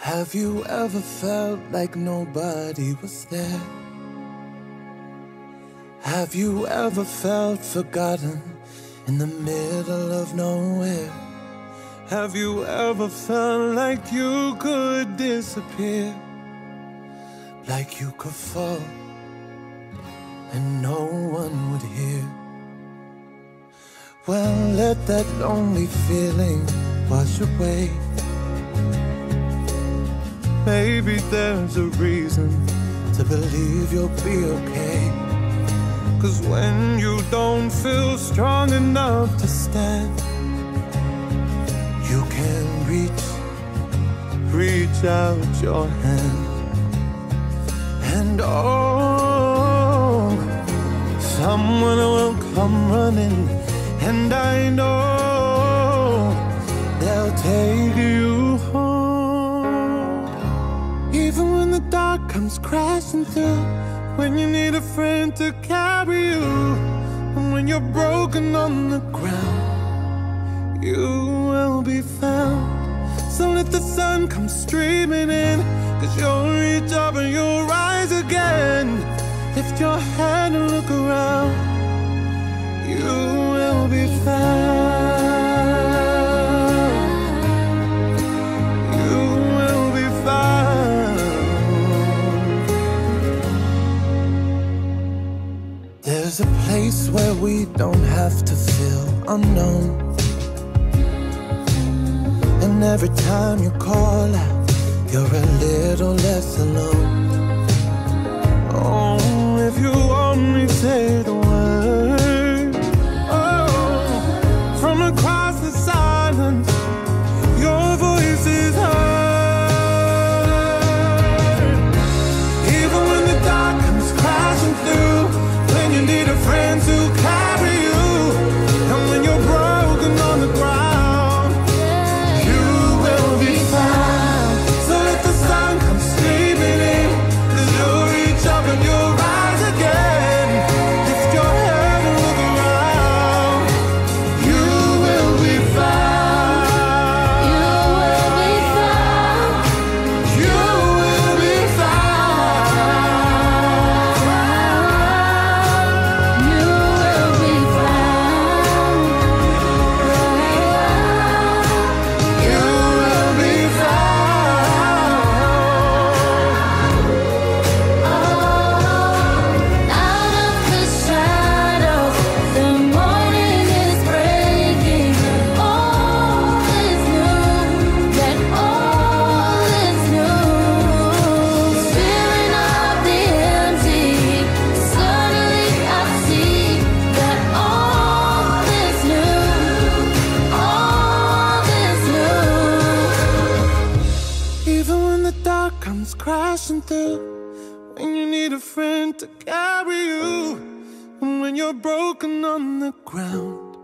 Have you ever felt like nobody was there? Have you ever felt forgotten in the middle of nowhere? Have you ever felt like you could disappear? Like you could fall and no one would hear? Well, let that lonely feeling wash away. Maybe there's a reason to believe you'll be okay. Cause when you don't feel strong enough to stand, you can reach, reach out your hand. And oh, someone will come running, and I know comes crashing through, when you need a friend to carry you, and when you're broken on the ground, you will be found. So let the sun come streaming in, cause you'll reach up and you'll rise again. Lift your head and look around, you will be found. A place where we don't have to feel unknown. And every time you call out, you're a little less alone. Oh, if you only say the word. Oh, from the silence, the dark comes crashing through, when you need a friend to carry you, and when you're broken on the ground,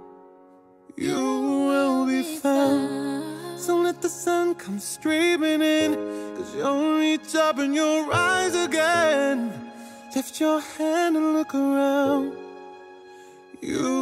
you will be found. So let the sun come streaming in, cause you'll reach up and you'll rise again. Lift your hand and look around, you.